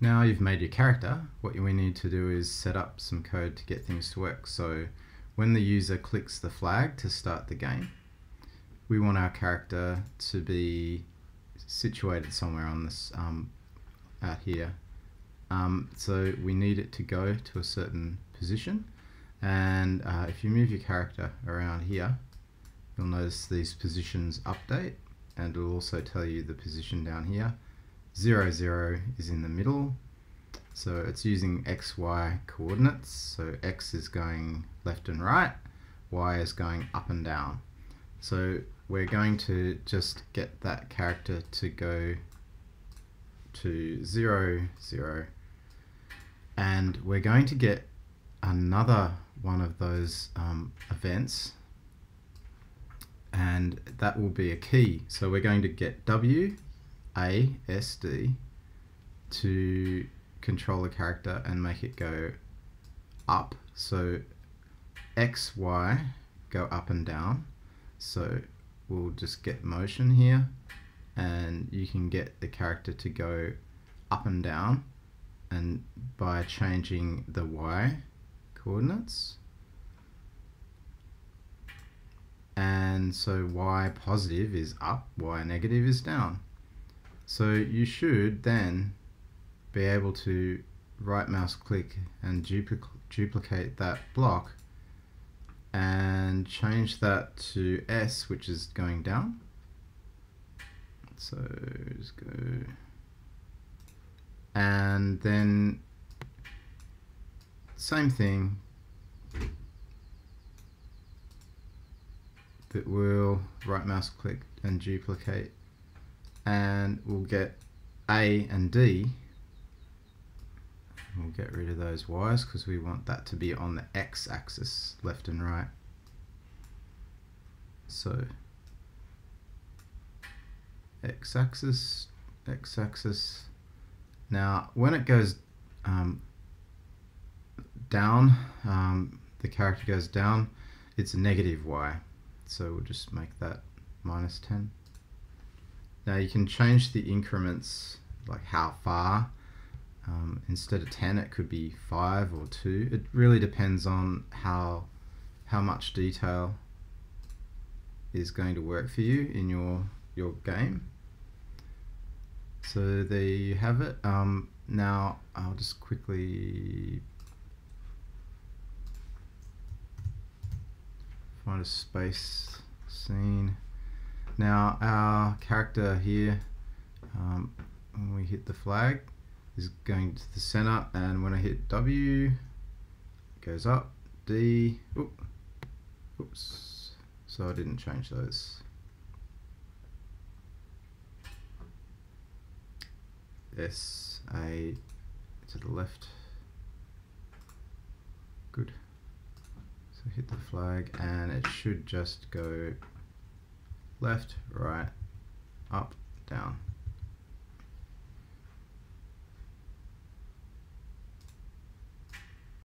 Now you've made your character, what we need to do is set up some code to get things to work. So when the user clicks the flag to start the game, we want our character to be situated somewhere on this um, out here. Um, so we need it to go to a certain position and uh, if you move your character around here you'll notice these positions update and it will also tell you the position down here 0, 0 is in the middle. So it's using XY coordinates. So X is going left and right, Y is going up and down. So we're going to just get that character to go to 0, 0. And we're going to get another one of those um, events and that will be a key. So we're going to get W ASD to control a character and make it go up. So X, Y go up and down. So we'll just get motion here and you can get the character to go up and down and by changing the Y coordinates and so Y positive is up, Y negative is down. So you should then be able to right mouse click and duplic duplicate that block and change that to S which is going down. So just go and then same thing that we'll right mouse click and duplicate and we'll get A and D. We'll get rid of those Y's because we want that to be on the X axis left and right. So X axis X axis. Now when it goes um, down um, the character goes down it's a negative Y. So we'll just make that minus 10 now you can change the increments, like how far. Um, instead of 10 it could be 5 or 2. It really depends on how, how much detail is going to work for you in your, your game. So there you have it. Um, now I'll just quickly find a space scene. Now our character here, um, when we hit the flag, is going to the center and when I hit W, it goes up, D, oops, oops, so I didn't change those. S, A to the left, good. So hit the flag and it should just go left, right, up, down.